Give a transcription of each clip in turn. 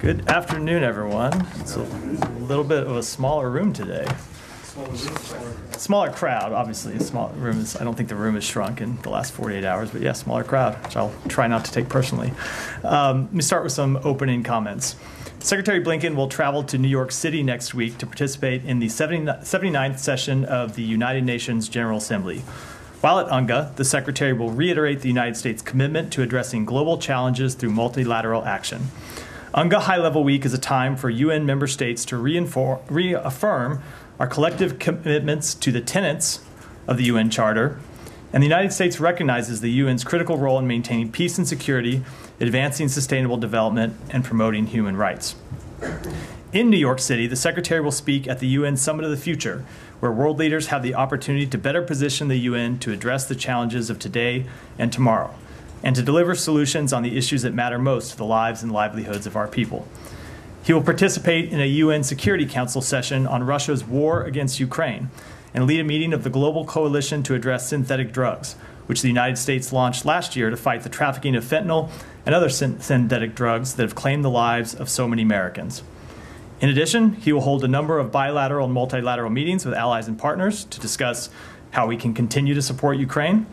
Good afternoon, everyone. It's a little bit of a smaller room today. Smaller crowd, obviously. Small room is, I don't think the room has shrunk in the last 48 hours, but yeah, smaller crowd, which I'll try not to take personally. Um, let me start with some opening comments. Secretary Blinken will travel to New York City next week to participate in the 79th session of the United Nations General Assembly. While at UNGA, the Secretary will reiterate the United States' commitment to addressing global challenges through multilateral action. UNGA High Level Week is a time for UN member states to reaffirm our collective commitments to the tenets of the UN Charter, and the United States recognizes the UN's critical role in maintaining peace and security, advancing sustainable development, and promoting human rights. In New York City, the Secretary will speak at the UN Summit of the Future, where world leaders have the opportunity to better position the UN to address the challenges of today and tomorrow and to deliver solutions on the issues that matter most to the lives and livelihoods of our people. He will participate in a UN Security Council session on Russia's war against Ukraine and lead a meeting of the Global Coalition to Address Synthetic Drugs, which the United States launched last year to fight the trafficking of fentanyl and other synthetic drugs that have claimed the lives of so many Americans. In addition, he will hold a number of bilateral and multilateral meetings with allies and partners to discuss how we can continue to support Ukraine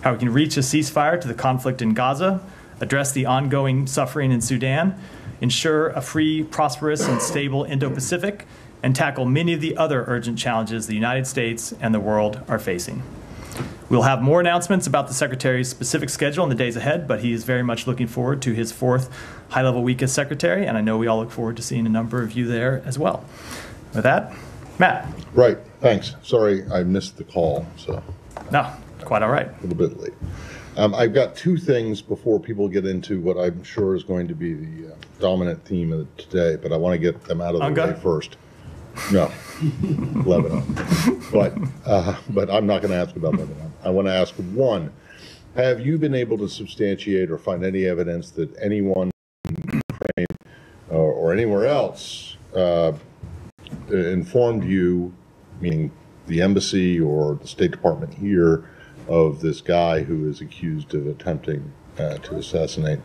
how we can reach a ceasefire to the conflict in Gaza, address the ongoing suffering in Sudan, ensure a free, prosperous, and stable Indo Pacific, and tackle many of the other urgent challenges the United States and the world are facing. We'll have more announcements about the Secretary's specific schedule in the days ahead, but he is very much looking forward to his fourth high level week as Secretary, and I know we all look forward to seeing a number of you there as well. With that, Matt. Right, thanks. Sorry I missed the call, so. No, Quite all right. A little bit late. Um, I've got two things before people get into what I'm sure is going to be the uh, dominant theme of today, but I want to get them out of the Unga? way first. No, Lebanon. But, uh, but I'm not going to ask about Lebanon. I want to ask one Have you been able to substantiate or find any evidence that anyone in Ukraine or, or anywhere else uh, informed you, meaning the embassy or the State Department here, of this guy who is accused of attempting uh, to assassinate.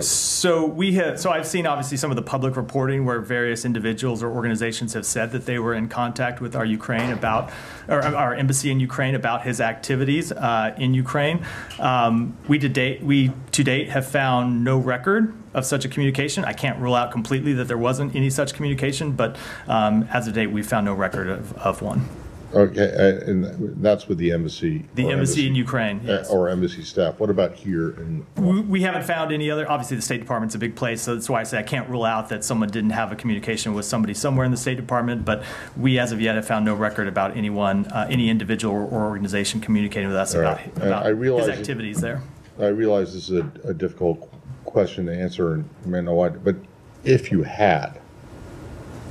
So we have. So I've seen obviously some of the public reporting where various individuals or organizations have said that they were in contact with our Ukraine about, or our embassy in Ukraine about his activities uh, in Ukraine. Um, we to date, we to date have found no record of such a communication. I can't rule out completely that there wasn't any such communication, but um, as of date, we've found no record of, of one. Okay, uh, and that's with the embassy. The embassy, in Ukraine, uh, yes. Or embassy staff. What about here? In, we, we, haven't found any other. Obviously, the State Department's a big place, so that's why I say I can't rule out that someone didn't have a communication with somebody somewhere in the State Department. But we, as of yet, have found no record about anyone, uh, any individual or organization communicating with us about, right. about I realize his activities it, there. I realize this is a, a difficult question to answer, and you may know why. But if you had,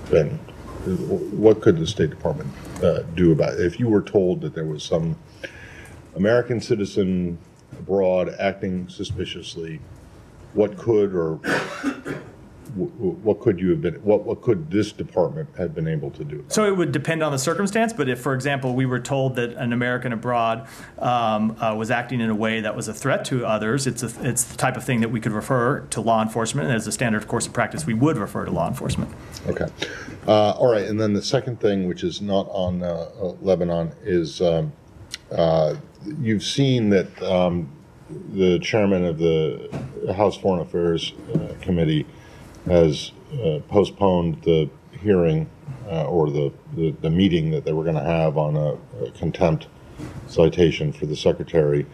then what could the State Department uh, do about it? If you were told that there was some American citizen abroad acting suspiciously, what could or what could you have been what what could this department have been able to do? So it would depend on the circumstance but if for example we were told that an american abroad um, uh, was acting in a way that was a threat to others it's a, it's the type of thing that we could refer to law enforcement and as a standard course of practice. We would refer to law enforcement. Okay. Uh, all right and then the second thing which is not on uh, uh lebanon is um, uh, you've seen that um, the chairman of the house foreign affairs uh, committee has uh, postponed the hearing uh, or the, the, the, meeting that they were going to have on a, a, contempt citation for the secretary.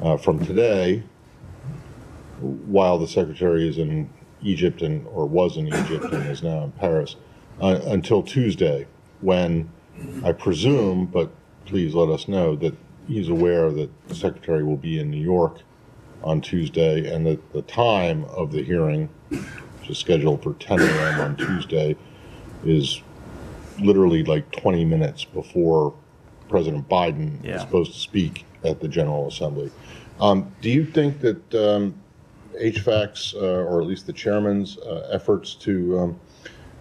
Uh, from today, while the secretary is in Egypt and or was in Egypt and is now in Paris, uh, until Tuesday, when I presume, but please let us know that he's aware that the secretary will be in New York on Tuesday and that the time of the hearing is scheduled for 10 a.m. on Tuesday, is literally like 20 minutes before President Biden yeah. is supposed to speak at the General Assembly. Um, do you think that um, HFAC's, uh, or at least the chairman's uh, efforts to um,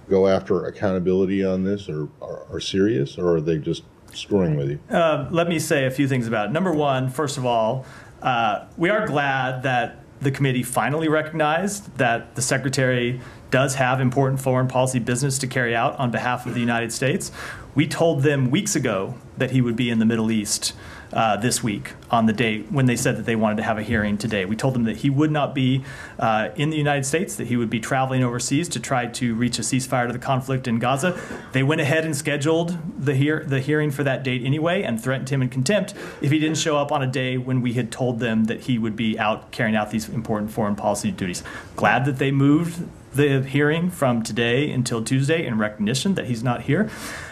go after accountability on this are, are, are, serious, or are they just screwing with you? Uh, let me say a few things about it. Number one, first of all, uh, we are glad that the committee finally recognized that the secretary does have important foreign policy business to carry out on behalf of the United States. We told them weeks ago that he would be in the Middle East uh, this week on the date when they said that they wanted to have a hearing today. We told them that he would not be uh, in the United States, that he would be traveling overseas to try to reach a ceasefire to the conflict in Gaza. They went ahead and scheduled the, hear- the hearing for that date anyway and threatened him in contempt if he didn't show up on a day when we had told them that he would be out carrying out these important foreign policy duties. Glad that they moved the hearing from today until Tuesday in recognition that he's not here.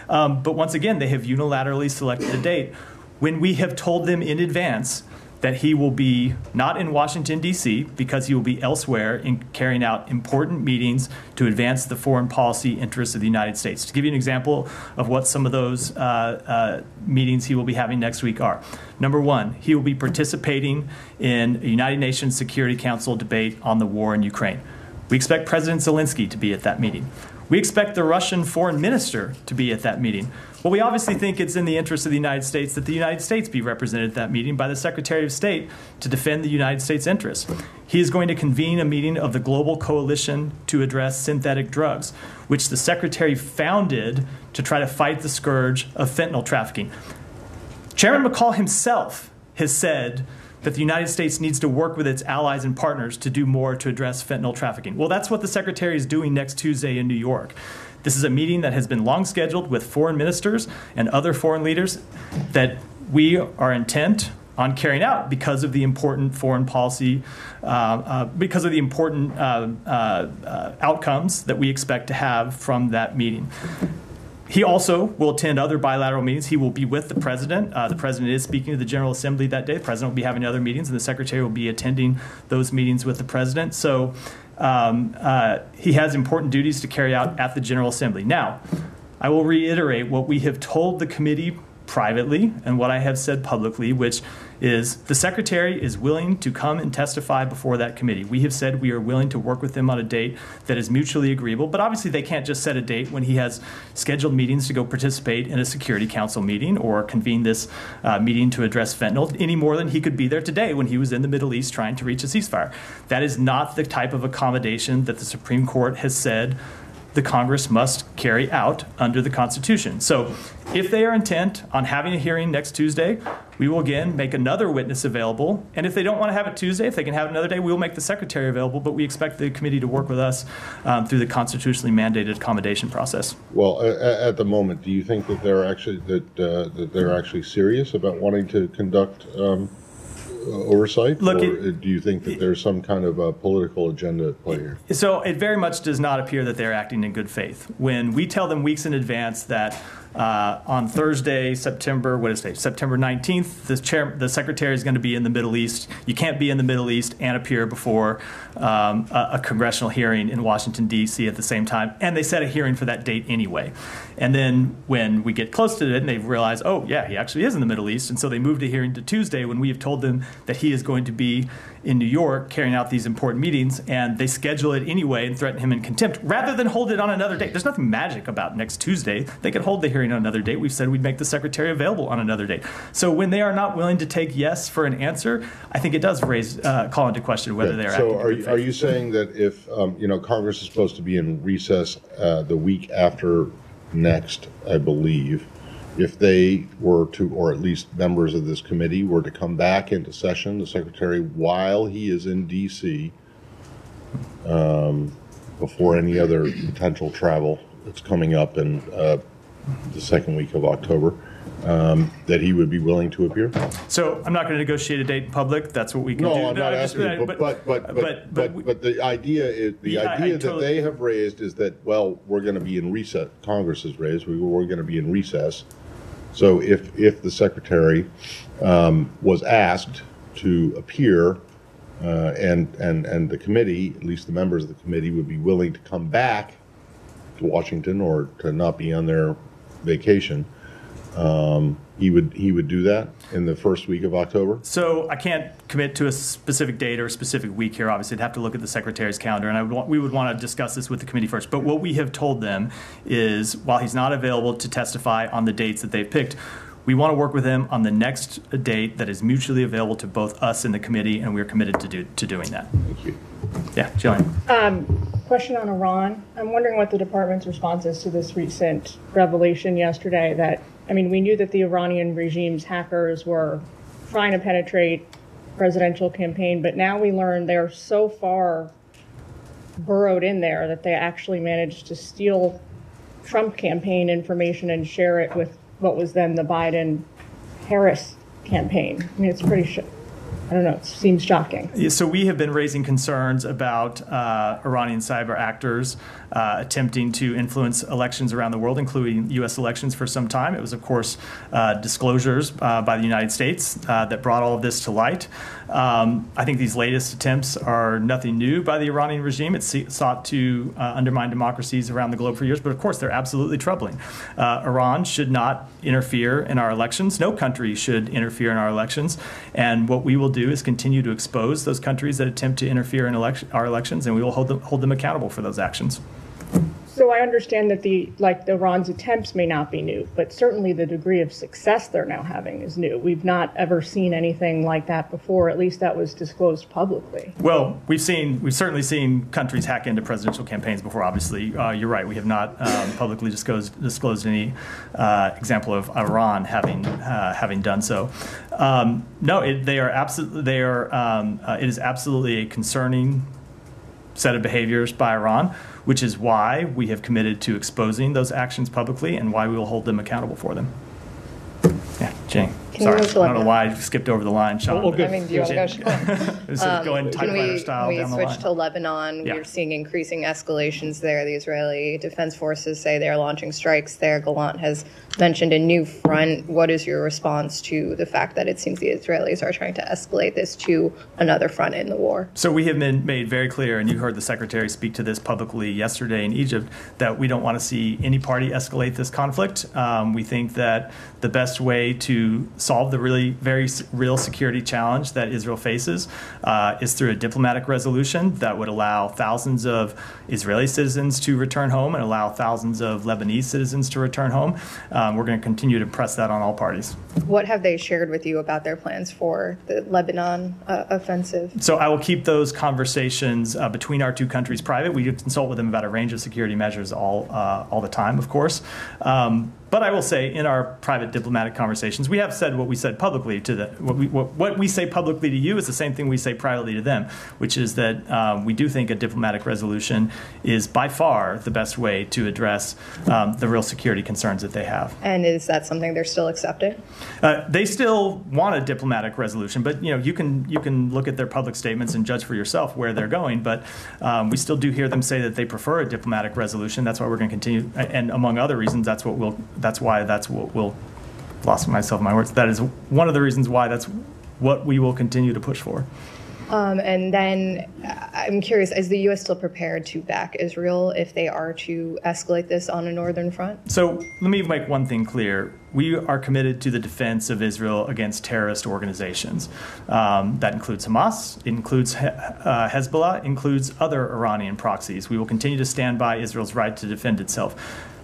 Um, but once again, they have unilaterally selected a date when we have told them in advance that he will be not in Washington, D.C., because he will be elsewhere in carrying out important meetings to advance the foreign policy interests of the United States. To give you an example of what some of those uh, uh, meetings he will be having next week are number one, he will be participating in a United Nations Security Council debate on the war in Ukraine. We expect President Zelensky to be at that meeting. We expect the Russian foreign minister to be at that meeting. Well, we obviously think it's in the interest of the United States that the United States be represented at that meeting by the Secretary of State to defend the United States interests. He is going to convene a meeting of the Global Coalition to Address Synthetic Drugs, which the Secretary founded to try to fight the scourge of fentanyl trafficking. Chairman McCaul himself has said that the United States needs to work with its allies and partners to do more to address fentanyl trafficking. Well, that's what the Secretary is doing next Tuesday in New York. This is a meeting that has been long scheduled with foreign ministers and other foreign leaders that we are intent on carrying out because of the important foreign policy, uh, uh, because of the important uh, uh, uh outcomes that we expect to have from that meeting. He also will attend other bilateral meetings. He will be with the president. Uh, the president is speaking to the General Assembly that day. The president will be having other meetings, and the secretary will be attending those meetings with the president. So um, uh, he has important duties to carry out at the General Assembly. Now, I will reiterate what we have told the committee privately and what I have said publicly, which is the secretary is willing to come and testify before that committee. We have said we are willing to work with them on a date that is mutually agreeable, but obviously they can't just set a date when he has scheduled meetings to go participate in a Security Council meeting or convene this uh, meeting to address fentanyl any more than he could be there today when he was in the Middle East trying to reach a ceasefire. That is not the type of accommodation that the Supreme Court has said the Congress must carry out under the Constitution. So, if they are intent on having a hearing next Tuesday, we will again make another witness available. And if they don't want to have it Tuesday, if they can have it another day, we will make the secretary available. But we expect the committee to work with us um, through the constitutionally mandated accommodation process. Well, at the moment, do you think that they're actually that uh, that they're actually serious about wanting to conduct? Um, Uh, oversight? Look, or it, do you think that there's some kind of a political agenda at play here? So it very much does not appear that they're acting in good faith. When we tell them weeks in advance that uh, on Thursday, September, what is it, September 19th, the, chair, the secretary is going to be in the Middle East. You can't be in the Middle East and appear before um, a, a, congressional hearing in Washington, D.C. at the same time. And they set a hearing for that date anyway. And then when we get close to it, and they realize, oh, yeah, he actually is in the Middle East. And so they moved a hearing to Tuesday when we have told them that he is going to be in New York carrying out these important meetings, and they schedule it anyway and threaten him in contempt rather than hold it on another date. There's nothing magic about next Tuesday. They could hold the hearing on another date. We've said we'd make the secretary available on another date. So when they are not willing to take yes for an answer, I think it does raise uh, call into question whether they're. So are you, are you saying that if um, you know Congress is supposed to be in recess uh, the week after next, I believe if they were to, or at least members of this committee were to come back into session, the secretary, while he is in DC, um, before any other potential travel that's coming up in uh, the second week of October, um, that he would be willing to appear? So I'm not going to negotiate a date in public. That's what we can no, do. I'm no, not asking, just, but, but, but, but, but, but, the idea is the yeah, idea I, I that totally, they have raised is that well, we're going to be in recess. Congress has raised we we're going to be in recess so if, if the secretary um, was asked to appear uh, and, and, and the committee, at least the members of the committee, would be willing to come back to Washington or to not be on their vacation, um, he would he would do that in the first week of October. So I can't commit to a specific date or a specific week here. Obviously, I'd have to look at the secretary's calendar, and I would want, we would want to discuss this with the committee first. But what we have told them is, while he's not available to testify on the dates that they've picked, We want to work with him on the next date that is mutually available to both us and the committee, and we are committed to do to doing that. Thank you. Yeah, Jillian. Question on Iran. I'm wondering what the department's response is to this recent revelation yesterday that, I mean, we knew that the Iranian regime's hackers were trying to penetrate presidential campaign, but now we learn they're so far burrowed in there that they actually managed to steal Trump campaign information and share it with what was then the Biden Harris campaign. I mean, it's pretty, sh- I don't know, it seems shocking. So we have been raising concerns about uh, Iranian cyber actors uh, attempting to influence elections around the world, including U.S. elections, for some time. It was, of course, uh, disclosures uh, by the United States uh, that brought all of this to light. Um, I think these latest attempts are nothing new by the Iranian regime. It sought to uh, undermine democracies around the globe for years, but of course, they're absolutely troubling. Iran should not interfere in our elections. No country should interfere in our elections. And what we will do is continue to expose those countries that attempt to interfere in our elections, and we will hold them, hold them accountable for those actions. So I understand that the like the Iran's attempts may not be new, but certainly the degree of success they're now having is new. We've not ever seen anything like that before. At least that was disclosed publicly. Well, we've seen, we've certainly seen countries hack into presidential campaigns before. Obviously, uh, you're right. We have not um, publicly disclosed disclosed any uh, example of Iran having uh, having done so. Um, no, it, they are absolutely. They are. Um, uh, it is absolutely a concerning set of behaviors by Iran, which is why we have committed to exposing those actions publicly and why we will hold them accountable for them. Yeah, Jane. Can you Sorry, move to I don't know Lebanon? why I skipped over the line, Sean. Oh, but- good. I mean, do you want to go? Sure. It was sort going Can typewriter we, style we down the switch line. to Lebanon? Yeah. We're seeing increasing escalations there. The Israeli Defense Forces say they're launching strikes there. Gallant has mentioned a new front. What is your response to the fact that it seems the Israelis are trying to escalate this to another front in the war? So we have been made very clear, and you heard the secretary speak to this publicly yesterday in Egypt, that we don't want to see any party escalate this conflict. Um, we think that the best way to solve the really very real security challenge that Israel faces uh, is through a diplomatic resolution that would allow thousands of Israeli citizens to return home and allow thousands of Lebanese citizens to return home. Um, we're going to continue to press that on all parties. What have they shared with you about their plans for the Lebanon uh, offensive? So I will keep those conversations uh, between our two countries private. We consult with them about a range of security measures all uh, all the time, of course. Um, but I will say, in our private diplomatic conversations, we have said what we said publicly to the what we what, what we say publicly to you is the same thing we say privately to them, which is that um, we do think a diplomatic resolution is by far the best way to address um, the real security concerns that they have. And is that something they're still accepting? Uh, they still want a diplomatic resolution, but you know you can you can look at their public statements and judge for yourself where they're going. But um, we still do hear them say that they prefer a diplomatic resolution. That's why we're going to continue, and among other reasons, that's what we'll. That's why that's what we'll. Lost myself in my words. That is one of the reasons why that's what we will continue to push for. Um, and then uh, I'm curious, is the U.S. still prepared to back Israel if they are to escalate this on a northern front? So let me make one thing clear. We are committed to the defense of Israel against terrorist organizations. Um, that includes Hamas, includes He- uh, Hezbollah, includes other Iranian proxies. We will continue to stand by Israel's right to defend itself.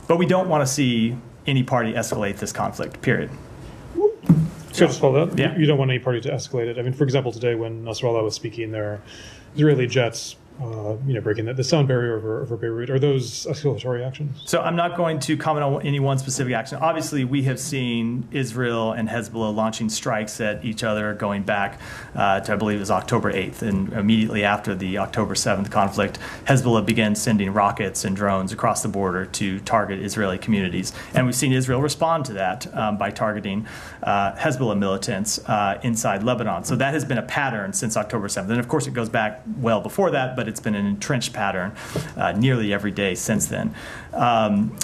But we don't want to see any party escalate this conflict, period. So just follow that. Yeah. You, don't want any party to escalate it. I mean, for example, today when Nasrallah was speaking, there are Israeli jets, uh, you know, breaking the, the sound barrier over, over Beirut. Are those escalatory actions? So I'm not going to comment on any one specific action. Obviously, we have seen Israel and Hezbollah launching strikes at each other going back uh, to, I believe, it was October 8th. And immediately after the October 7th conflict, Hezbollah began sending rockets and drones across the border to target Israeli communities. And we've seen Israel respond to that um, by targeting uh, Hezbollah militants uh, inside Lebanon. So that has been a pattern since October 7th. And of course, it goes back well before that, but it's been an entrenched pattern uh, nearly every day since then. Um,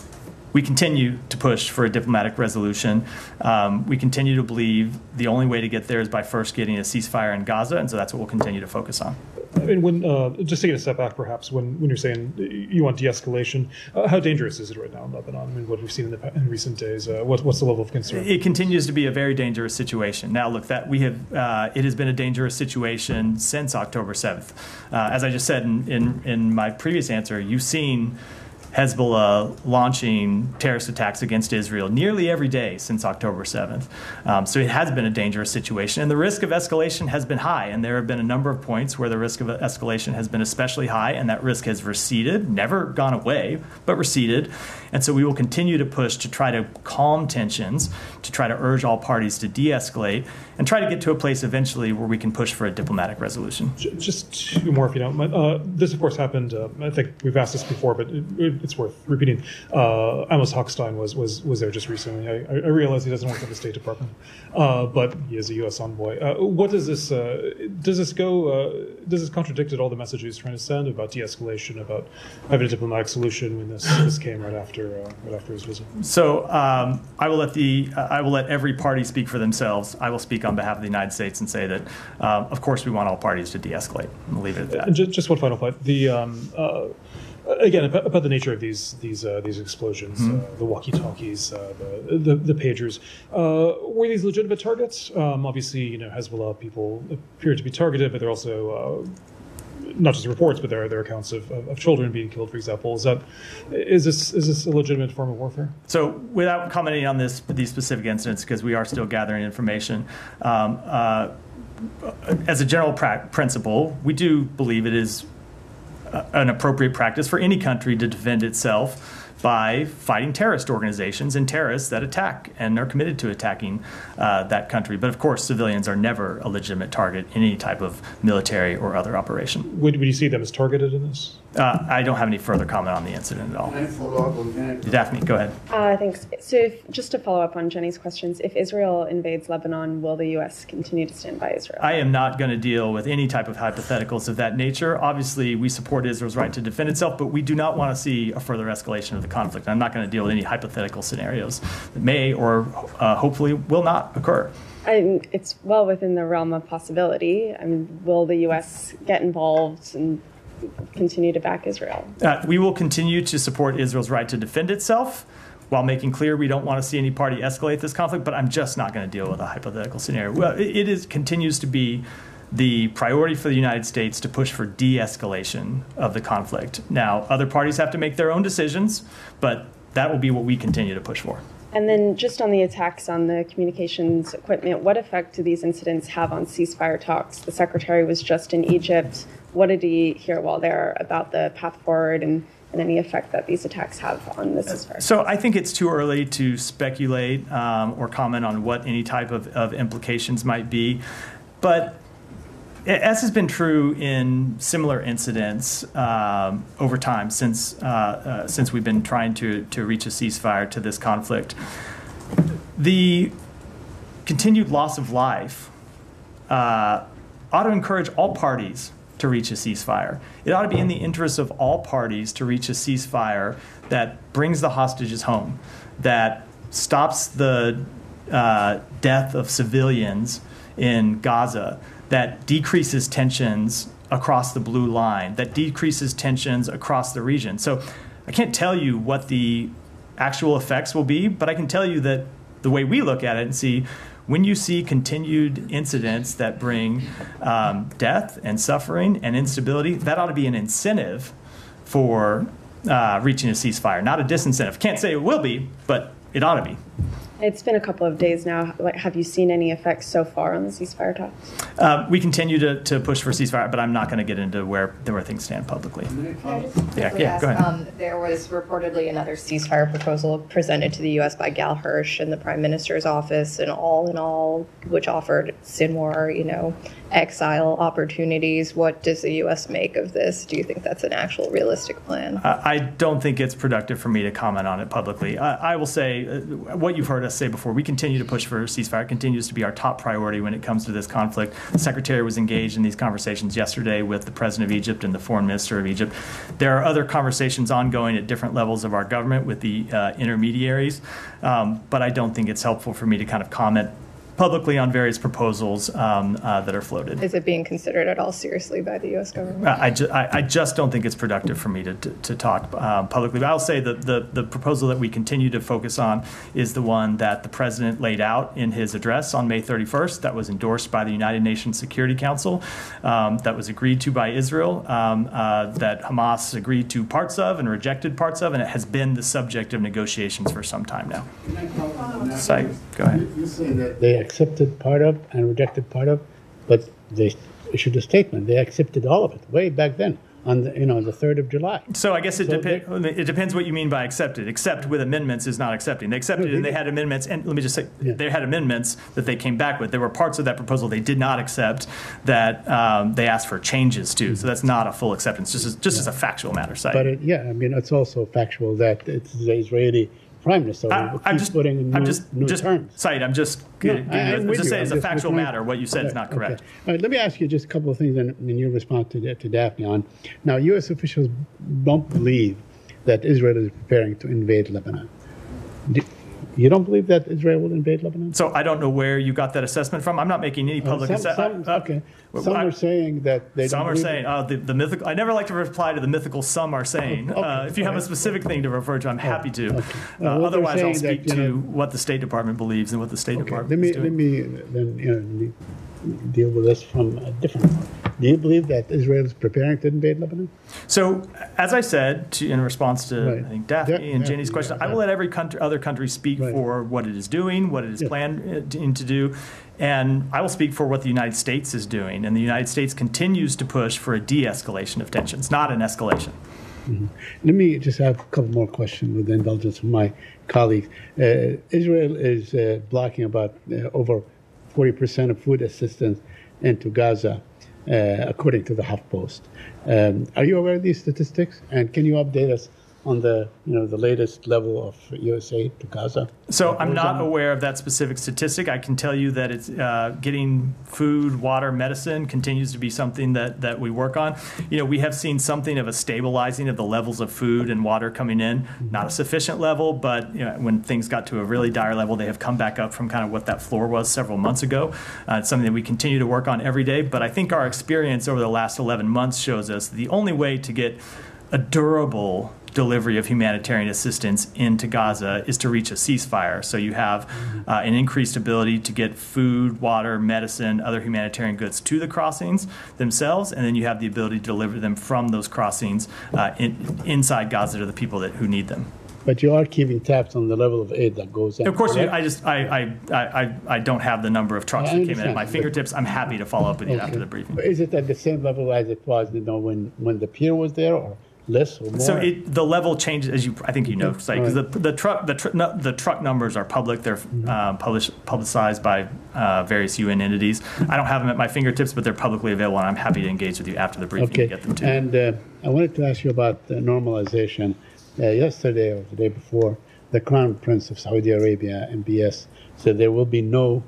we continue to push for a diplomatic resolution. Um, we continue to believe the only way to get there is by first getting a ceasefire in Gaza, and so that's what we'll continue to focus on. I mean, when uh, just taking a step back, perhaps when, when you're saying you want de-escalation, uh, how dangerous is it right now in Lebanon? I mean, what we've seen in, the, in recent days, uh, what, what's the level of concern? It continues to be a very dangerous situation. Now, look, that we have uh, it has been a dangerous situation since October seventh. Uh, as I just said in, in in my previous answer, you've seen Hezbollah launching terrorist attacks against Israel nearly every day since October 7th. Um, so it has been a dangerous situation, and the risk of escalation has been high. And there have been a number of points where the risk of escalation has been especially high, and that risk has receded, never gone away, but receded. And so we will continue to push to try to calm tensions, to try to urge all parties to de escalate, and try to get to a place eventually where we can push for a diplomatic resolution. Just two more, if you don't mind. Uh, this, of course, happened. Uh, I think we've asked this before, but it, it- it's worth repeating. Uh, Amos Hochstein was, was was there just recently. I, I realize he doesn't work at the State Department, uh, but he is a U.S. envoy. Uh, what does this uh, does this go? Does this contradict at all the message he's trying to send about de-escalation, about having a diplomatic solution when this this came right after uh, right after his visit? So um, I will let the uh, I will let every party speak for themselves. I will speak on behalf of the United States and say that, uh, of course, we want all parties to de-escalate. We'll leave it at that. And just, just one final point. The um, uh, again about, about the nature of these these uh, these explosions, Mm-hmm. uh, the walkie-talkies, uh, the, the the pagers. Uh, were these legitimate targets? Um, obviously, you know, Hezbollah people appear to be targeted, but they're also. Not just reports, but there are, there are accounts of, of, of children being killed, for example. Is that is this is this a legitimate form of warfare? So, without commenting on this these specific incidents, because we are still gathering information, um, uh, as a general pra- principle, we do believe it is uh, an appropriate practice for any country to defend itself by fighting terrorist organizations and terrorists that attack and are committed to attacking uh, that country. But of course, civilians are never a legitimate target in any type of military or other operation. Would, would you see them as targeted in this? Uh, I don't have any further comment on the incident at all. Can I follow up on that? Daphne, go ahead. Uh, thanks. So, if, just to follow up on Jenny's questions, if Israel invades Lebanon, will the U.S. continue to stand by Israel? I am not going to deal with any type of hypotheticals of that nature. Obviously, we support Israel's right to defend itself, but we do not want to see a further escalation of the conflict. I'm not going to deal with any hypothetical scenarios that may or uh, hopefully will not occur. I, it's well within the realm of possibility. I mean, will the U.S. get involved and continue to back Israel? Uh, we will continue to support Israel's right to defend itself while making clear we don't want to see any party escalate this conflict, but I'm just not going to deal with a hypothetical scenario. Well, it, it is continues to be the priority for the United States to push for de-escalation of the conflict. Now, other parties have to make their own decisions, but that will be what we continue to push for. And then, just on the attacks on the communications equipment, what effect do these incidents have on ceasefire talks? The secretary was just in Egypt. What did he hear while there about the path forward and, and any effect that these attacks have on the ceasefire? So I think it's too early to speculate um, or comment on what any type of, of implications might be. But as has been true in similar incidents um, over time since uh, uh, since we've been trying to to reach a ceasefire to this conflict, the continued loss of life uh, ought to encourage all parties to reach a ceasefire. It ought to be in the interest of all parties to reach a ceasefire that brings the hostages home, that stops the uh, death of civilians in Gaza, that decreases tensions across the blue line, that decreases tensions across the region. So I can't tell you what the actual effects will be, but I can tell you that the way we look at it and see when you see continued incidents that bring um, death and suffering and instability, that ought to be an incentive for uh, reaching a ceasefire, not a disincentive. Can't say it will be, but it ought to be. It's been a couple of days now. Have you seen any effects so far on the ceasefire talks? Uh, we continue to, to push for ceasefire, but I'm not going to get into where, where things stand publicly. Yeah, yeah, go ahead. Um, there was reportedly another ceasefire proposal presented to the U.S. by Gal Hirsch and the Prime Minister's office, and all in all, which offered Sinwar, you know, exile opportunities. What does the U.S. make of this? Do you think that's an actual realistic plan? I don't think it's productive for me to comment on it publicly. I, I will say uh, what you've heard us say before. We continue to push for a ceasefire. It continues to be our top priority when it comes to this conflict. The Secretary was engaged in these conversations yesterday with the President of Egypt and the Foreign Minister of Egypt. There are other conversations ongoing at different levels of our government with the uh, intermediaries, um, but I don't think it's helpful for me to kind of comment publicly on various proposals um, uh, that are floated. Is it being considered at all seriously by the U.S. government? I, ju- I, I just don't think it's productive for me to, to, to talk um, publicly. But I'll say that the, the proposal that we continue to focus on is the one that the president laid out in his address on May 31st, that was endorsed by the United Nations Security Council, um, that was agreed to by Israel, um, uh, that Hamas agreed to parts of and rejected parts of, and it has been the subject of negotiations for some time now. Sai, go ahead. You say that they accepted part of and rejected part of, but they issued a statement. They accepted all of it way back then on the, you know the third of July. So I guess it, So depen- it depends what you mean by accepted. Accept with amendments is not accepting. They accepted and they had amendments, and let me just say, Yeah. they had amendments that they came back with. There were parts of that proposal they did not accept that um, they asked for changes to. So that's not a full acceptance, just as, just as a factual matter. Side. But it, yeah, I mean it's also factual that it's the Israeli prime minister I, I'm just, putting in new, I'm just, new just, terms. Said, I'm just, No, getting- I- I'm just you. say it's a factual matter. What you said is not correct. okay. All right, let me ask you just a couple of things in, in your response to, to Daphne on. Now, U.S. officials don't believe that Israel is preparing to invade Lebanon. Do, you don't believe that Israel will invade Lebanon? So I don't know where you got that assessment from. I'm not making any public some, assessment. some, okay. Some I- are saying that they Some don't are saying, uh, the, the mythical. I never like to reply to the mythical some are saying. Uh, if you have a specific thing to refer to, I'm happy to. okay. Uh, Well, otherwise, I'll saying that, speak to know- what the State Department believes and what the State Okay, Department let me is let me then you know deal with this from a different. Do you believe that Israel is preparing to invade Lebanon? So, as I said to, in response to Right. I think Daphne Yeah, and Jenny's question, yeah, I will let every country, other country speak Right. for what it is doing, what it is Yeah. planned uh, to do, and I will speak for what the United States is doing. And the United States continues to push for a de-escalation of tensions, not an escalation. Let me just have a couple more questions with the indulgence of my colleagues. Uh, Israel is uh, blocking about uh, over 40% of food assistance into Gaza, uh, according to the HuffPost. Um, are you aware of these statistics? And can you update us on the you know the latest level of U.S. aid to Gaza? So I'm not aware of that specific statistic. I can tell you that it's uh, getting food, water, medicine continues to be something that, that we work on. You know, we have seen something of a stabilizing of the levels of food and water coming in. Not a sufficient level, but you know, when things got to a really dire level, they have come back up from kind of what that floor was several months ago. Uh, it's something that we continue to work on every day. But I think our experience over the last 11 months shows us the only way to get a durable delivery of humanitarian assistance into Gaza is to reach a ceasefire. So you have uh, an increased ability to get food, water, medicine, other humanitarian goods to the crossings themselves, and then you have the ability to deliver them from those crossings uh, in, inside Gaza to the people that who need them. But you are keeping tabs on the level of aid that goes in. Of course, correct? I just I, I, I, I don't have the number of trucks I that came in at my fingertips. I'm happy to follow up with you after the briefing. Is it at the same level as it was, you know, when, when the pier was there, or less or more? So it, the level changes as you. I think you know, because the, the truck the, tr- no, the truck numbers are public. They're uh, published publicized by uh, various UN entities. I don't have them at my fingertips, but they're publicly available, and I'm happy to engage with you after the briefing Okay, to get them to. you. and uh, I wanted to ask you about uh, normalization. Uh, yesterday or the day before, the Crown Prince of Saudi Arabia, MBS, said there will be no,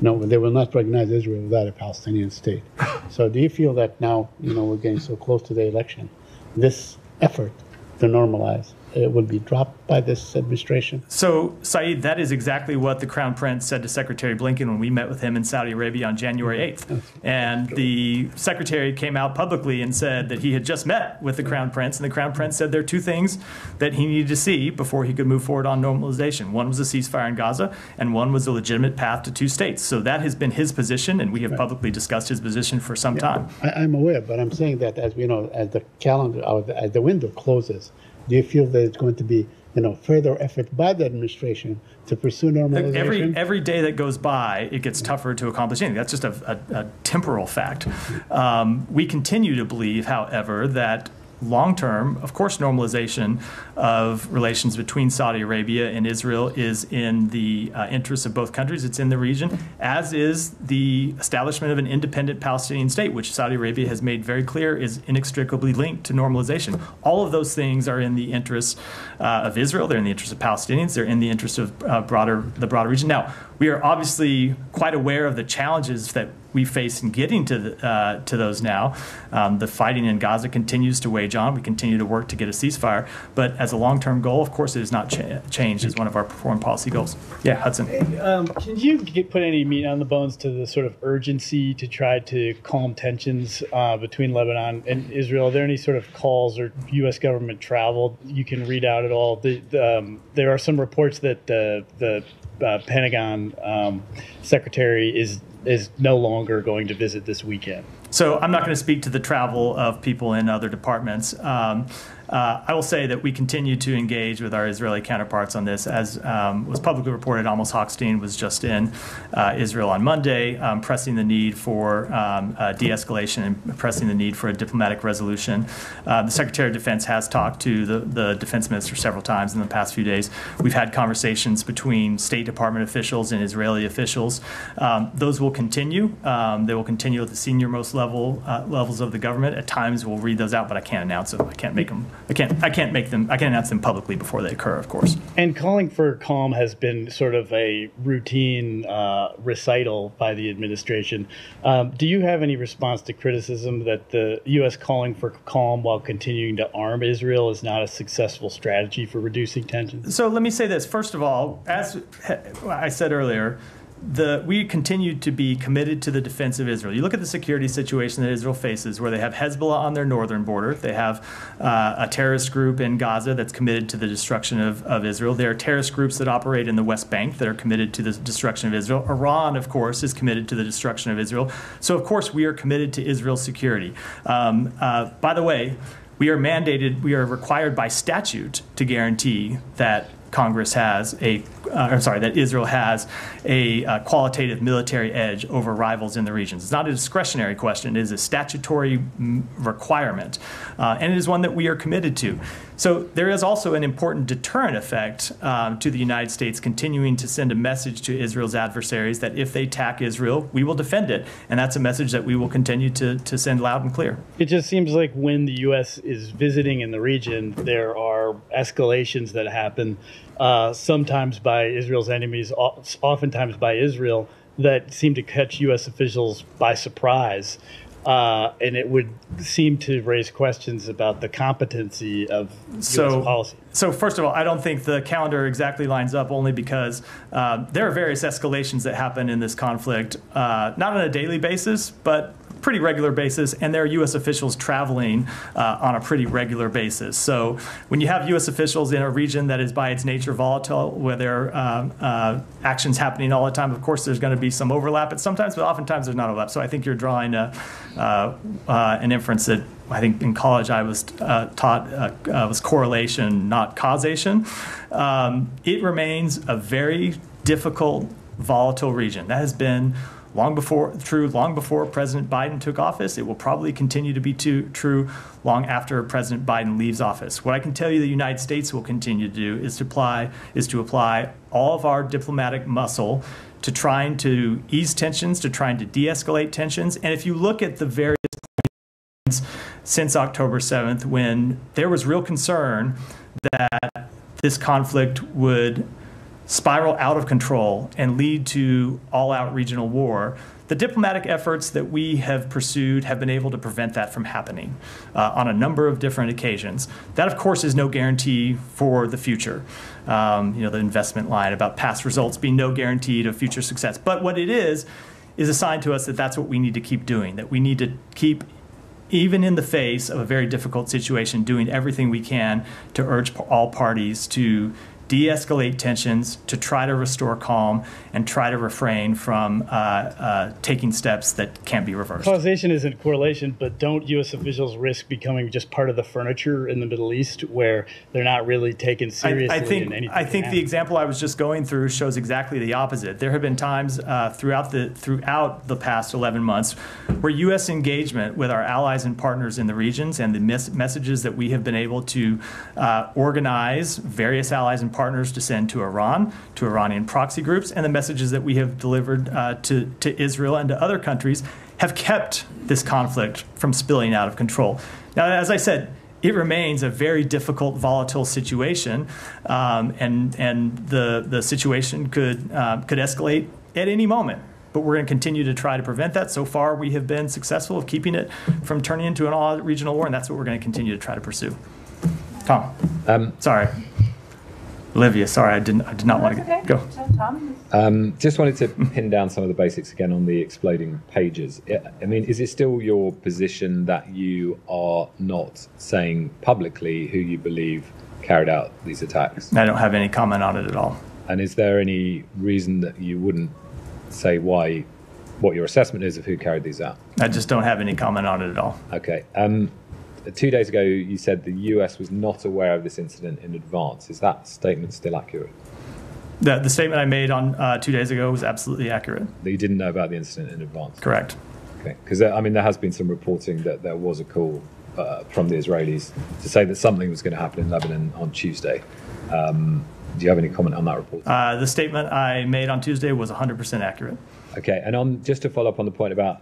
no, they will not recognize Israel without a Palestinian state. so, do you feel that now, you know, we're getting so close to the election, this effort to normalize uh, will be dropped by this administration? So, Saeed, that is exactly what the Crown Prince said to Secretary Blinken when we met with him in Saudi Arabia on January 8th. And the Secretary came out publicly and said that he had just met with the Crown Prince, and the Crown Prince said there are two things that he needed to see before he could move forward on normalization. One was a ceasefire in Gaza, and one was a legitimate path to two states. So that has been his position, and we have publicly discussed his position for some time. I, I'm aware, but I'm saying that as we know, as the calendar or the, as the window closes, do you feel that it's going to be, you know, further effort by the administration to pursue normalization? Every every day that goes by, it gets tougher to accomplish anything. That's just a, a, a temporal fact. Um, we continue to believe, however, that long term, of course, normalization of relations between Saudi Arabia and Israel is in the uh, interests of both countries. It's in the region, as is the establishment of an independent Palestinian state, which Saudi Arabia has made very clear is inextricably linked to normalization. All of those things are in the interests uh, of Israel. They're in the interest of Palestinians. They're in the interest of uh, broader the broader region. Now, we are obviously quite aware of the challenges that we face in getting to the, uh, to those now. Um, the fighting in Gaza continues to wage on. We continue to work to get a ceasefire, but as a long-term goal, of course, it has not cha- changed as one of our foreign policy goals. Yeah, Hudson. Um, can you get, put any meat on the bones to the sort of urgency to try to calm tensions uh, between Lebanon and Israel? Are there any sort of calls or U.S. government travel you can read out at all? The, the, um, there are some reports that the the uh, Pentagon um, secretary is is no longer going to visit this weekend. So I'm not going to speak to the travel of people in other departments. Um, uh, I will say that we continue to engage with our Israeli counterparts on this. As um, was publicly reported, Amos Hochstein was just in uh, Israel on Monday, um, pressing the need for um, uh, de escalation and pressing the need for a diplomatic resolution. Uh, the Secretary of Defense has talked to the, the defense minister several times in the past few days. We've had conversations between State Department officials and Israeli officials. Um, those will continue. Um, they will continue at the senior most level uh, levels of the government. At times, we'll read those out, but I can't announce them. I can't make them I can't I can't make them I can't announce them publicly before they occur, of course. And calling for calm has been sort of a routine uh, recital by the administration. Um, do you have any response to criticism that the U.S. calling for calm while continuing to arm Israel is not a successful strategy for reducing tensions? So let me say this. First of all, as I said earlier, the, we continue to be committed to the defense of Israel. You look at the security situation that Israel faces, where they have Hezbollah on their northern border, they have uh, a terrorist group in Gaza that's committed to the destruction of, of Israel. There are terrorist groups that operate in the West Bank that are committed to the destruction of Israel. Iran, of course, is committed to the destruction of Israel. So, of course, we are committed to Israel's security. Um, uh, by the way, we are mandated, we are required by statute to guarantee that Congress has a, uh, I'm sorry, that Israel has a uh, qualitative military edge over rivals in the regions. It's not a discretionary question, it is a statutory requirement. Uh, and it is one that we are committed to. So there is also an important deterrent effect um, to the United States continuing to send a message to Israel's adversaries that if they attack Israel, we will defend it. And that's a message that we will continue to, to send loud and clear. It just seems like when the U.S. is visiting in the region, there are escalations that happen, uh, sometimes by Israel's enemies, oftentimes by Israel, that seem to catch U.S. officials by surprise. Uh, and it would seem to raise questions about the competency of so, U.S. policy. So, first of all, I don't think the calendar exactly lines up, only because uh, there are various escalations that happen in this conflict, uh, not on a daily basis, but pretty regular basis, and there are U.S. officials traveling uh, on a pretty regular basis. So when you have U.S. officials in a region that is by its nature volatile, where there are uh, uh, actions happening all the time, of course there's going to be some overlap, but sometimes, but oftentimes there's not overlap. So I think you're drawing a, uh, uh, an inference that I think in college I was uh, taught uh, uh, was correlation, not causation. Um, it remains a very difficult, volatile region. That has been long before true long before President Biden took office. It will probably continue to be too, true long after President Biden leaves office. What I can tell you the United States will continue to do is to apply is to apply all of our diplomatic muscle to trying to ease tensions, to trying to de-escalate tensions. And if you look at the various points since October 7th when there was real concern that this conflict would spiral out of control and lead to all out regional war, the diplomatic efforts that we have pursued have been able to prevent that from happening uh, on a number of different occasions. That, of course, is no guarantee for the future. Um, you know, the investment line about past results being no guarantee of future success. But what it is, is a sign to us that that's what we need to keep doing, that we need to keep even in the face of a very difficult situation, doing everything we can to urge all parties to de escalate tensions, to try to restore calm, and try to refrain from uh, uh, taking steps that can't be reversed. Causation isn't correlation, but don't U.S. officials risk becoming just part of the furniture in the Middle East where they're not really taken seriously I, I think, I think the example I was just going through shows exactly the opposite. There have been times uh, throughout, the, throughout the past 11 months where U.S. engagement with our allies and partners in the regions and the mes- messages that we have been able to uh, organize various allies and partners to send to Iran, to Iranian proxy groups, and the messages that we have delivered uh, to, to Israel and to other countries have kept this conflict from spilling out of control. Now, as I said, it remains a very difficult, volatile situation, um, and and the the situation could uh, could escalate at any moment. But we're going to continue to try to prevent that. So far, we have been successful of keeping it from turning into an all regional war, and that's what we're going to continue to try to pursue. Tom, Um, sorry, Olivia, sorry, I didn't I did not want to Okay. go. So, Um, just wanted to pin down some of the basics again on the exploding pages. I- I mean, is it still your position that you are not saying publicly who you believe carried out these attacks? I don't have any comment on it at all. And is there any reason that you wouldn't say why, what your assessment is of who carried these out? I just don't have any comment on it at all. Okay. Um, two days ago, you said the US was not aware of this incident in advance. Is that statement still accurate? The, the statement I made on uh, two days ago was absolutely accurate. That you didn't know about the incident in advance? Correct. Okay, because I mean, there has been some reporting that there was a call uh, from the Israelis to say that something was going to happen in Lebanon on Tuesday. Um, do you have any comment on that report? Uh, the statement I made on Tuesday was 100% accurate. Okay, and on just to follow up on the point about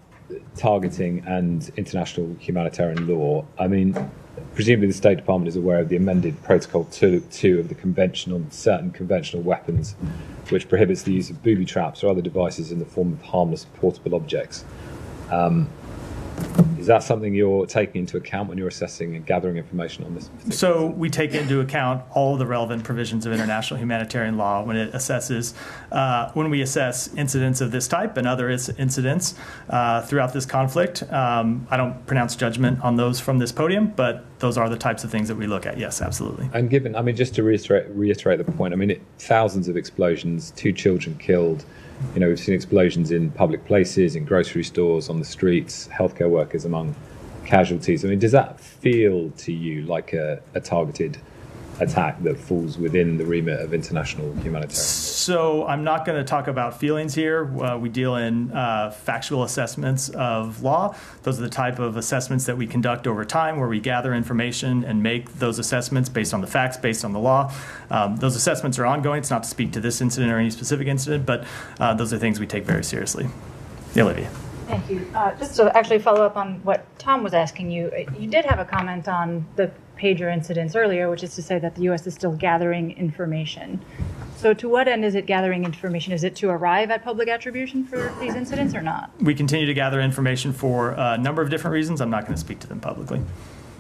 targeting and international humanitarian law, I mean, presumably the State Department is aware of the amended Protocol 2, two of the Convention on Certain Conventional Weapons, which prohibits the use of booby traps or other devices in the form of harmless portable objects. Um, is that something you're taking into account when you're assessing and gathering information on this? So we take into account all of the relevant provisions of international humanitarian law when it assesses, uh, when we assess incidents of this type and other incidents uh, throughout this conflict. Um, I don't pronounce judgment on those from this podium, but those are the types of things that we look at. Yes, absolutely. And given, I mean, just to reiterate, reiterate the point, I mean, it, thousands of explosions, two children killed. You know, we've seen explosions in public places, in grocery stores, on the streets, healthcare workers among casualties. I mean, does that feel to you like a, a targeted attack that falls within the remit of international humanitarian? Law? So I'm not going to talk about feelings here. Uh, we deal in uh, factual assessments of law. Those are the type of assessments that we conduct over time, where we gather information and make those assessments based on the facts, based on the law. Um, those assessments are ongoing. It's not to speak to this incident or any specific incident, but uh, those are things we take very seriously. Yeah, Olivia. Thank you. Uh, just to actually follow up on what Tom was asking you, uh, you did have a comment on the pager incidents earlier, which is to say that the U.S. is still gathering information. So, to what end is it gathering information? Is it to arrive at public attribution for these incidents or not? We continue to gather information for a number of different reasons. I'm not going to speak to them publicly.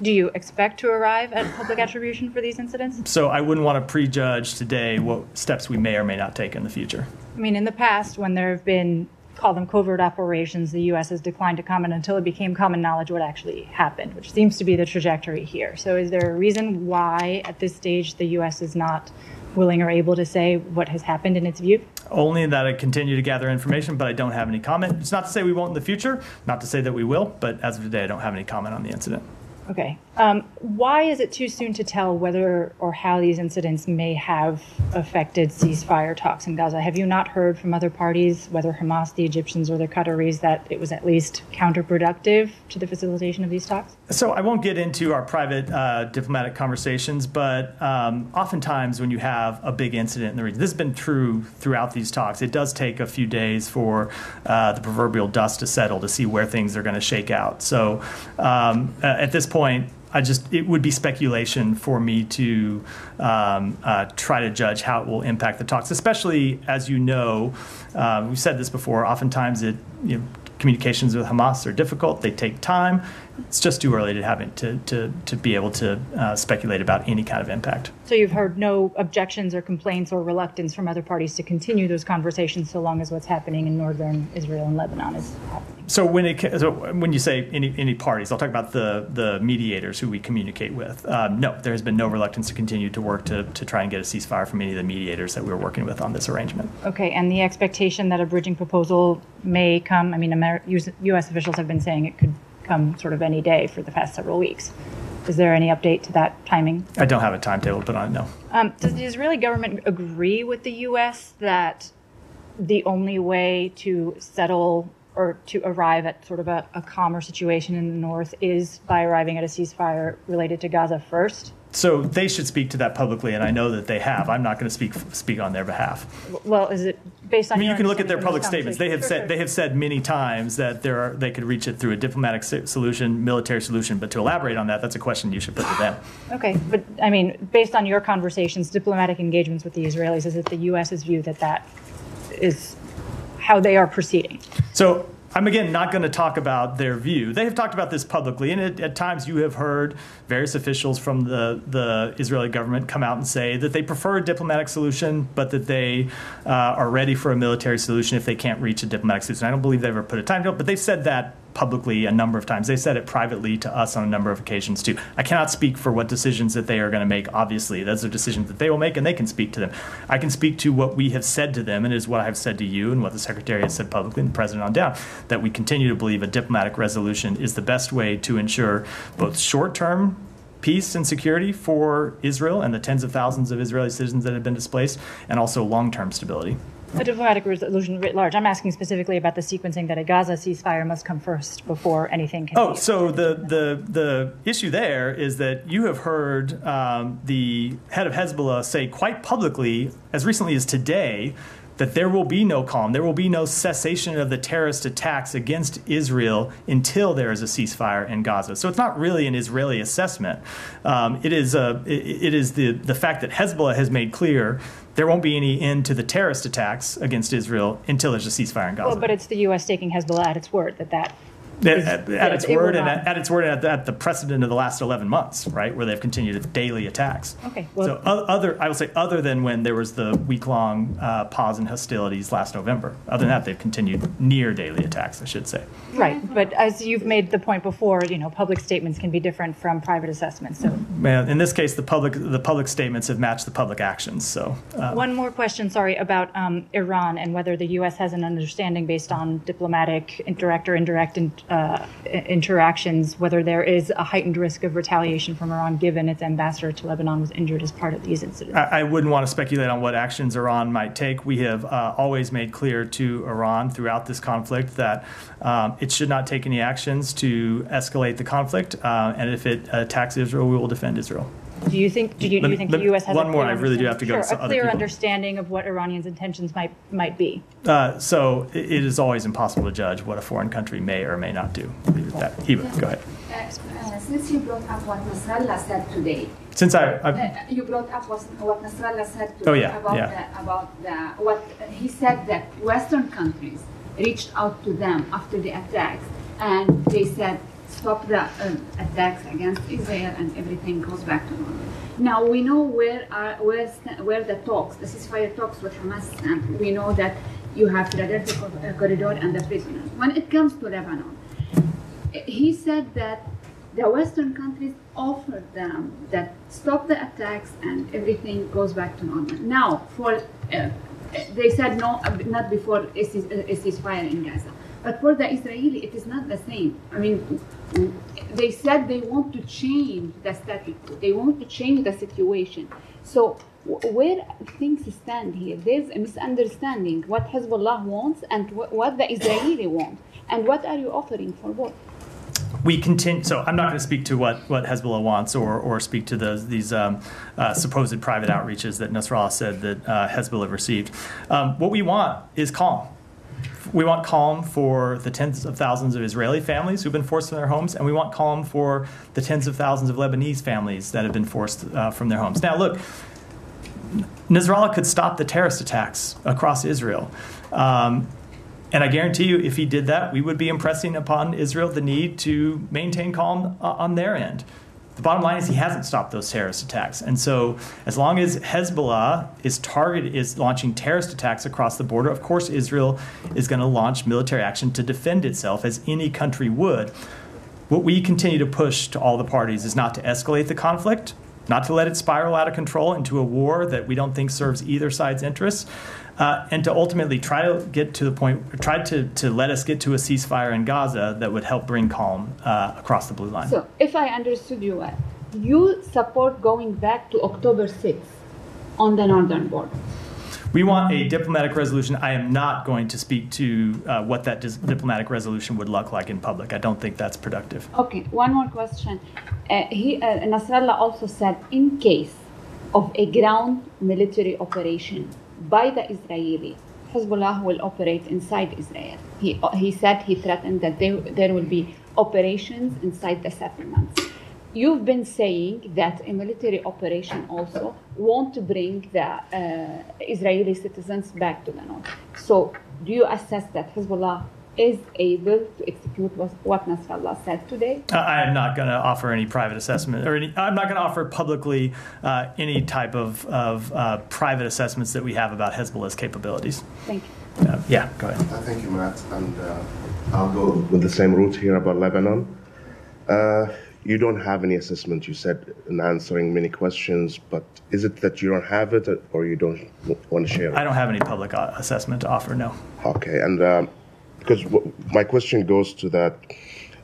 Do you expect to arrive at public attribution for these incidents? So I wouldn't want to prejudge today what steps we may or may not take in the future. I mean, in the past, when there have been, call them covert operations, the U.S. has declined to comment until it became common knowledge what actually happened, which seems to be the trajectory here. So, is there a reason why, at this stage, the U.S. is not willing or able to say what has happened in its view? Only that I continue to gather information, but I don't have any comment. It's not to say we won't in the future, not to say that we will, but as of today, I don't have any comment on the incident. Okay. Um, why is it too soon to tell whether or how these incidents may have affected ceasefire talks in Gaza? Have you not heard from other parties, whether Hamas, the Egyptians, or the Qataris, that it was at least counterproductive to the facilitation of these talks? So I won't get into our private uh, diplomatic conversations, but um, oftentimes when you have a big incident in the region, this has been true throughout these talks. It does take a few days for uh, the proverbial dust to settle to see where things are going to shake out. So um, at this point, I just it would be speculation for me to um, uh, try to judge how it will impact the talks, especially as you know, um, we've said this before. Oftentimes, it you know, communications with Hamas are difficult; they take time. It's just too early to have it to to to be able to uh, speculate about any kind of impact. So you've heard no objections or complaints or reluctance from other parties to continue those conversations so long as what's happening in northern Israel and Lebanon is happening. So when it so when you say any any parties, I'll talk about the the mediators who we communicate with. Um, no, there has been no reluctance to continue to work to to try and get a ceasefire from any of the mediators that we were working with on this arrangement. Okay, and the expectation that a bridging proposal may come, I mean, Amer- U.S. officials have been saying it could come sort of any day for the past several weeks. Is there any update to that timing? I don't have a timetable but I. No. Um, does the Israeli government agree with the U.S. that the only way to settle or to arrive at sort of a, a calmer situation in the north is by arriving at a ceasefire related to Gaza first? So they should speak to that publicly, and I know that they have. I'm not going to speak speak on their behalf. Well, is it based on? I mean, you can look at their public statements. They have conversation? said they have said many times that there are they could reach it through a diplomatic solution, military solution. But to elaborate on that, that's a question you should put to them. Okay, but I mean, based on your conversations, diplomatic engagements with the Israelis, is it the U.S.'s view that that is how they are proceeding? So I'm again not going to talk about their view. They have talked about this publicly, and at, at times you have heard various officials from the, the Israeli government come out and say that they prefer a diplomatic solution, but that they uh, are ready for a military solution if they can't reach a diplomatic solution. I don't believe they've ever put a timetable, but they've said that publicly a number of times. They said it privately to us on a number of occasions too. I cannot speak for what decisions that they are going to make. Obviously, those are decisions that they will make, and they can speak to them. I can speak to what we have said to them, and is what I have said to you, and what the secretary has said publicly, and the president on down, that we continue to believe a diplomatic resolution is the best way to ensure both short-term peace and security for Israel and the tens of thousands of Israeli citizens that have been displaced, and also long-term stability. A diplomatic resolution writ large. I'm asking specifically about the sequencing that a Gaza ceasefire must come first before anything can. Oh, so the, the, the issue there is that you have heard um, the head of Hezbollah say quite publicly, as recently as today, that there will be no calm, there will be no cessation of the terrorist attacks against Israel until there is a ceasefire in Gaza. So it's not really an Israeli assessment. Um, it is a, it, it is the the fact that Hezbollah has made clear there won't be any end to the terrorist attacks against Israel until there's a ceasefire in Gaza. Well, but it's the U.S. taking Hezbollah at its word that that. At, is- at, at its word and at, at its word at, at the precedent of the last 11 months, right, where they've continued daily attacks. Okay, well- so other, I will say, other than when there was the week-long uh, pause in hostilities last November. Other than that, they've continued near daily attacks, I should say. Right, but as you've made the point before, you know, public statements can be different from private assessments. So, Man, in this case, the public the public statements have matched the public actions. So uh, one more question, sorry, about um, Iran and whether the U.S. has an understanding based on diplomatic, direct or indirect in, uh, interactions, whether there is a heightened risk of retaliation from Iran, given its ambassador to Lebanon was injured as part of these incidents. I, I wouldn't want to speculate on what actions Iran might take. We have uh, always made clear to Iran throughout this conflict that um, it should not take any actions to escalate the conflict, uh, and if it attacks Israel, we will defend Israel. Do you think? Do you, do Let you think the me- U.S. has one a more, clear I really do have to go to understanding- some sure, other a clear people. understanding of what Iranians' intentions might might be? Uh, so it, it is always impossible to judge what a foreign country may or may not do. Leave it at that. Eva, go ahead. Uh, uh, since you brought up what Nasrallah said today, Since I, uh, I you brought up what, what Nasrallah said today Oh, yeah, about, yeah. The, about the, what he said that Western countries reached out to them after the attacks and they said stop the uh, attacks against Israel and everything goes back to normal. Now we know where are where, where the talks, the ceasefire talks with Hamas stand. We know that you have Philadelphia uh, corridor and the prisoners. When it comes to Lebanon, he said that the Western countries offered them that stop the attacks and everything goes back to normal. Now, for uh, they said no, uh, not before a ceasefire in Gaza, but for the Israeli, it is not the same. I mean, they said they want to change the status. They want to change the situation. So where things stand here, there's a misunderstanding what Hezbollah wants and what the Israeli want. And what are you offering for what? we continue. So I'm not going to speak to what, what Hezbollah wants or, or speak to those these um, uh, supposed private outreaches that Nasrallah said that uh, Hezbollah received. Um, what we want is calm. We want calm for the tens of thousands of Israeli families who've been forced from their homes, and we want calm for the tens of thousands of Lebanese families that have been forced uh, from their homes. Now, look, Nasrallah could stop the terrorist attacks across Israel. Um, and I guarantee you, if he did that, we would be impressing upon Israel the need to maintain calm uh, on their end. The bottom line is he hasn't stopped those terrorist attacks, and so as long as Hezbollah is target is launching terrorist attacks across the border, of course Israel is going to launch military action to defend itself, as any country would. What we continue to push to all the parties is not to escalate the conflict, not to let it spiral out of control into a war that we don't think serves either side's interests, uh, and to ultimately try to get to the point, try to, to let us get to a ceasefire in Gaza that would help bring calm uh, across the blue line. So, if I understood you well, you support going back to October 6th on the northern border. We want a diplomatic resolution. I am not going to speak to uh, what that dis- diplomatic resolution would look like in public. I don't think that's productive. Okay, one more question. Uh, he, uh, Nasrallah also said, in case of a ground military operation by the Israeli, Hezbollah will operate inside Israel. He, he said he threatened that they, there will be operations inside the settlements. You've been saying that a military operation also won't bring the uh, Israeli citizens back to the north. So, do you assess that Hezbollah is able to execute what, what Nasrallah said today? Uh, I am not going to offer any private assessment, or any, I'm not going to offer publicly uh, any type of, of uh, private assessments that we have about Hezbollah's capabilities. Thank you. Uh, yeah, go ahead. Uh, thank you, Matt. And uh, I'll go with the same route here about Lebanon. Uh, you don't have any assessment, you said, in answering many questions, but is it that you don't have it or you don't want to share it? I don't have any public uh, assessment to offer, no. Okay, and um, because w- my question goes to that,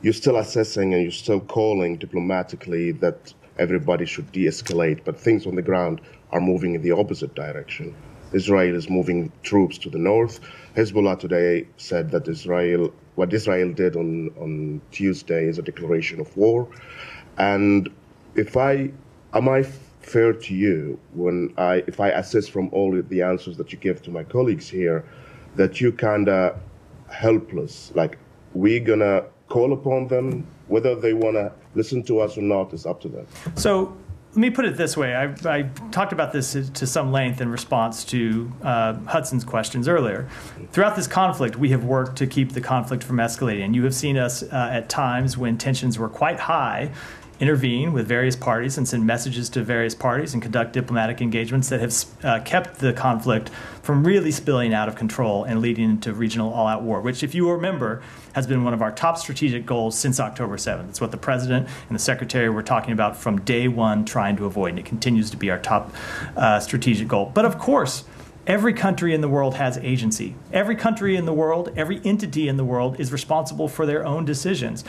you're still assessing and you're still calling diplomatically that everybody should de escalate, but things on the ground are moving in the opposite direction. Israel is moving troops to the north. Hezbollah today said that Israel, what Israel did on, on Tuesday is a declaration of war. And if I, am I fair to you when I, if I assess from all the answers that you give to my colleagues here, that you kind of helpless, like we're gonna call upon them, whether they want to listen to us or not is up to them. So let me put it this way. I, I talked about this to some length in response to uh, Hudson's questions earlier. Throughout this conflict, we have worked to keep the conflict from escalating. You have seen us uh, at times when tensions were quite high intervene with various parties and send messages to various parties and conduct diplomatic engagements that have uh, kept the conflict from really spilling out of control and leading into regional all out war, which, if you remember, has been one of our top strategic goals since October 7th. It's what the president and the secretary were talking about from day one, trying to avoid, and it continues to be our top uh, strategic goal. But of course, Every country in the world has agency. Every country in the world, every entity in the world is responsible for their own decisions.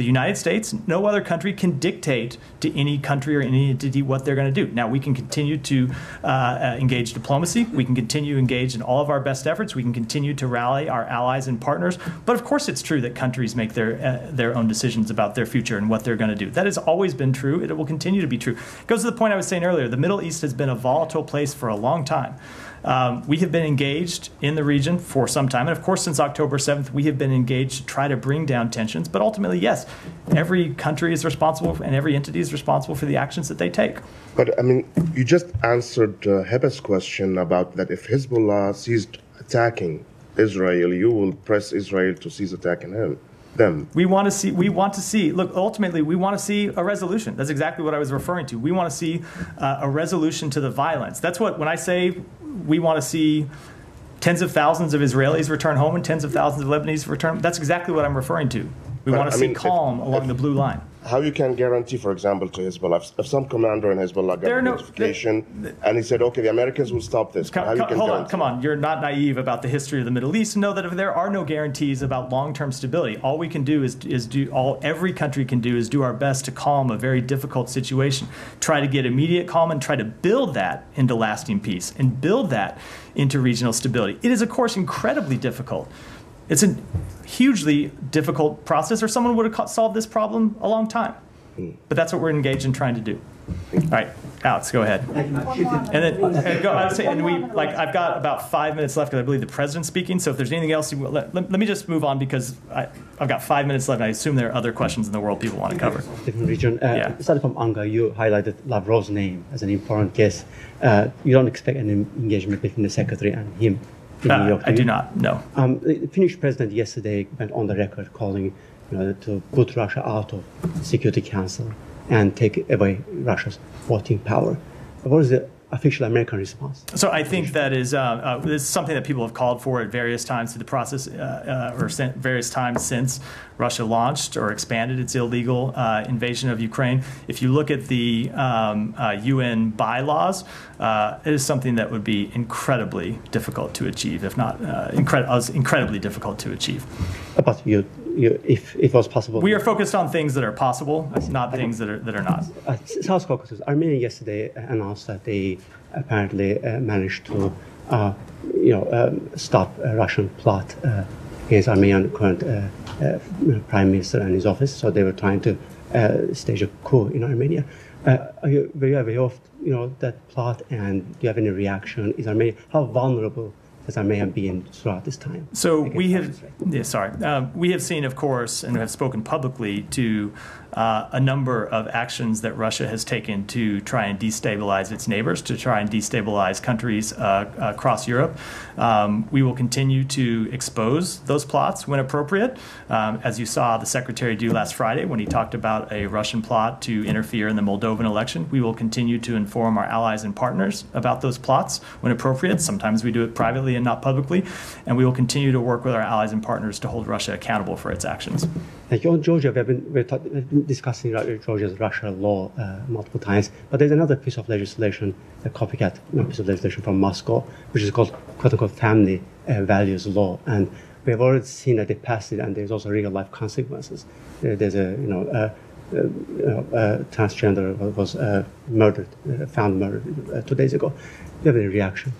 The United States, no other country can dictate to any country or any entity what they're going to do. Now, we can continue to uh, uh, engage diplomacy. We can continue to engage in all of our best efforts. We can continue to rally our allies and partners. But of course, it's true that countries make their uh, their own decisions about their future and what they're going to do. That has always been true. It will continue to be true. It goes to the point I was saying earlier. The Middle East has been a volatile place for a long time. Um, we have been engaged in the region for some time. And of course, since October 7th, we have been engaged to try to bring down tensions. But ultimately, yes, every country is responsible and every entity is responsible for the actions that they take. But I mean, you just answered uh, Heba's question about that if Hezbollah ceased attacking Israel, you will press Israel to cease attacking him. Them. We want to see. We want to see. Look, ultimately, we want to see a resolution. That's exactly what I was referring to. We want to see uh, a resolution to the violence. That's what when I say we want to see tens of thousands of Israelis return home and tens of thousands of Lebanese return. That's exactly what I'm referring to. We But, want to I see mean, calm if- along if- the blue line. How you can guarantee, for example, to Hezbollah, if- some commander in Hezbollah got a no- notification and he said, "Okay, the Americans will stop this," Come, how you come- can hold on, come on. You're not naive about the history of the Middle East. Know that if there are no guarantees about long-term stability. All we can do is is do all every country can do is do our best to calm a very difficult situation. Try to get immediate calm and try to build that into lasting peace and build that into regional stability. It is of course incredibly difficult. It's a hugely difficult process, or someone would have solved this problem a long time. But that's what we're engaged in trying to do. All right, Alex, go ahead. And then and go, I would say, and we like I've got about five minutes left because I believe the president's speaking. So if there's anything else, you, let, let, let me just move on because I, I've got five minutes left. And I assume there are other questions in the world people want to cover. different region. Uh, Yeah. Starting from UNGA, you highlighted Lavrov's name as an important guest. Uh, you don't expect an engagement between the secretary and him in Uh, York. I do you? not. No. Um, the Finnish president yesterday went on the record calling you know, to put Russia out of Security Council and take away Russia's voting power. What is the official American response? So I think that is uh, uh, this is something that people have called for at various times through the process, uh, uh, or various times since Russia launched or expanded its illegal uh, invasion of Ukraine. If you look at the um, uh, UN bylaws, uh, it is something that would be incredibly difficult to achieve, if not incred- incredibly difficult to achieve. But you, you, if if it was possible, We are focused on things that are possible, not things that are that are not. Uh, South Caucasus, Armenia yesterday announced that they apparently uh, managed to uh, you know, um, stop a Russian plot uh, against Armenian current uh, uh, prime minister and his office. So they were trying to uh, stage a coup in Armenia. Uh, are you very aware of you know that plot, and do you have any reaction? Is Armenia how vulnerable has have been throughout this time? So we have, yeah, sorry, um, we have seen, of course, and have spoken publicly to uh, a number of actions that Russia has taken to try and destabilize its neighbors, to try and destabilize countries uh, across Europe. Um, we will continue to expose those plots when appropriate, um, as you saw the secretary do last Friday when he talked about a Russian plot to interfere in the Moldovan election. We will continue to inform our allies and partners about those plots when appropriate. Sometimes we do it privately and not publicly, and we will continue to work with our allies and partners to hold Russia accountable for its actions. Thank you. On Georgia, we have been, we've we've been discussing Georgia's Russia law uh, multiple times, but there's another piece of legislation, a copycat piece of legislation from Moscow, which is called "quote unquote" family uh, values law, and we have already seen that they passed it, and there's also real life consequences. There's a you know. Uh, uh, uh, transgender was murdered, found murdered two days ago. Do you have any reaction?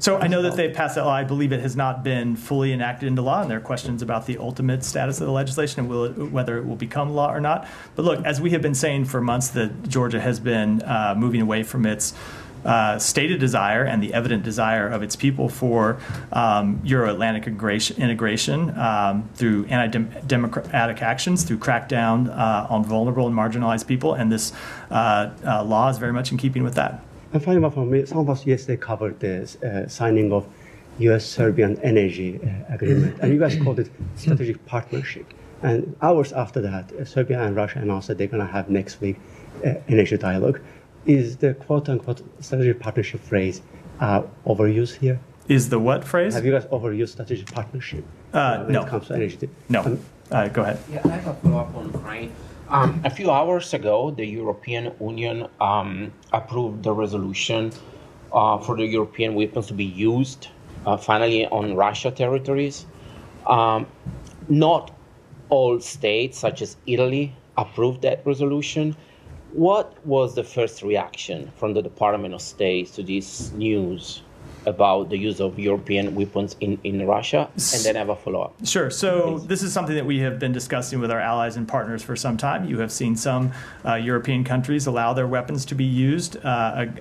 So I know that they passed that law. I believe it has not been fully enacted into law, and there are questions about the ultimate status of the legislation and it, whether it will become law or not. But look, as we have been saying for months, that Georgia has been uh, moving away from its uh, stated desire and the evident desire of its people for um, Euro Atlantic integration um, through anti democratic actions, through crackdown uh, on vulnerable and marginalized people. And this uh, uh, law is very much in keeping with that. And finally, from me, some of us yesterday covered the uh, signing of US Serbian energy agreement, and you guys called it strategic partnership. And hours after that, Serbia and Russia announced that they're going to have next week energy dialogue is the quote unquote strategic partnership phrase uh, overused here? Is the what phrase? Have you guys overused strategic partnership uh, when no. it comes to energy? No. Um, uh, go ahead. Yeah, I have a follow up on Ukraine. Um, a few hours ago, the European Union um, approved the resolution uh, for the European weapons to be used uh, finally on Russia territories. Um, not all states, such as Italy, approved that resolution. What was the first reaction from the Department of State to this news about the use of European weapons in, in Russia? And then have a follow up. Sure. So, this is something that we have been discussing with our allies and partners for some time. You have seen some uh, European countries allow their weapons to be used uh,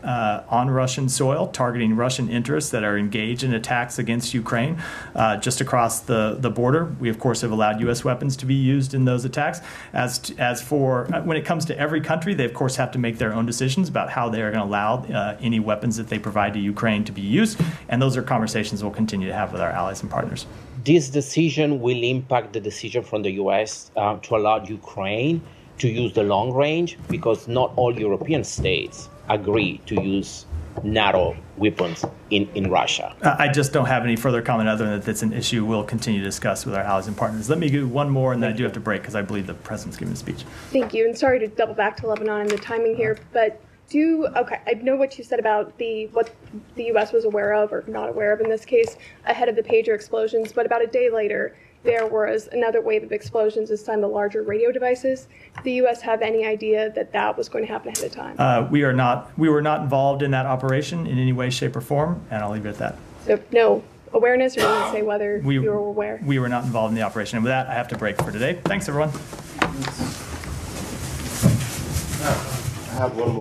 uh, on Russian soil, targeting Russian interests that are engaged in attacks against Ukraine uh, just across the, the border. We, of course, have allowed U.S. weapons to be used in those attacks. As, to, as for uh, when it comes to every country, they, of course, have to make their own decisions about how they are going to allow uh, any weapons that they provide to Ukraine to be used. And those are conversations we'll continue to have with our allies and partners. This decision will impact the decision from the US uh, to allow Ukraine to use the long range because not all European states agree to use NATO weapons in, in Russia. I just don't have any further comment other than that it's an issue we'll continue to discuss with our allies and partners. Let me do one more, and then I do have to break because I believe the president's giving a speech. Thank you, and sorry to double back to Lebanon and the timing here, but do okay i know what you said about the what the us was aware of or not aware of in this case ahead of the pager explosions but about a day later there was another wave of explosions this time the larger radio devices. Did the us have any idea that that was going to happen ahead of time? Uh, we are not we were not involved in that operation in any way shape or form and i'll leave it at that. So no awareness or didn't say whether we, you were aware? we were not involved in the operation and with that i have to break for today. Thanks everyone. I have one